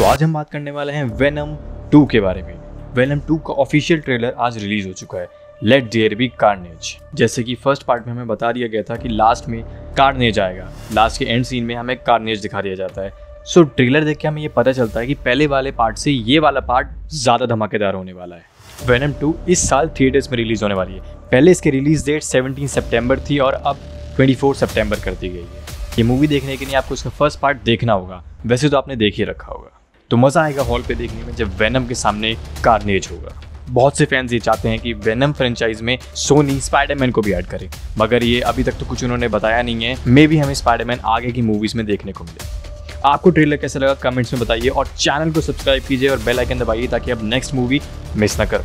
तो आज हम बात करने वाले हैं वेनम 2 के बारे में। वेनम 2 का ऑफिशियल ट्रेलर आज रिलीज़ हो चुका है। लेट देयर बी कार्नेज जैसे कि फ़र्स्ट पार्ट में हमें बता दिया गया था कि लास्ट में कार्नेज आएगा। लास्ट के एंड सीन में हमें कार्नेज दिखा दिया जाता है। सो so, ट्रेलर देख के हमें ये पता चलता है कि पहले वाले पार्ट से ये वाला पार्ट ज़्यादा धमाकेदार होने वाला है। वेनम 2 इस साल थिएटर्स में रिलीज़ होने वाली है। पहले इसकी रिलीज़ डेट 17 सितंबर थी और अब 24 सितंबर कर दी गई है। ये मूवी देखने के लिए आपको इसका फ़र्स्ट पार्ट देखना होगा। वैसे तो आपने देख ही रखा होगा। तो मज़ा आएगा हॉल पे देखने में जब वेनम के सामने कार्नेज होगा। बहुत से फैंस ये चाहते हैं कि वेनम फ्रेंचाइज में सोनी स्पाइडरमैन को भी ऐड करे। मगर ये अभी तक तो कुछ उन्होंने बताया नहीं है। मे भी हमें स्पाइडरमैन आगे की मूवीज़ में देखने को मिले। आपको ट्रेलर कैसा लगा? कमेंट्स में बताइए और चैनल को सब्सक्राइब कीजिए और बेल आइकन दबाइए ताकि आप नेक्स्ट मूवी मिस ना कर।